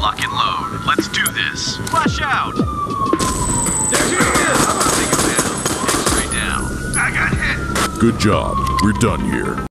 Lock and load. Let's do this. Flash out. There she is! Take him down. X-ray down. Good job. We're done here.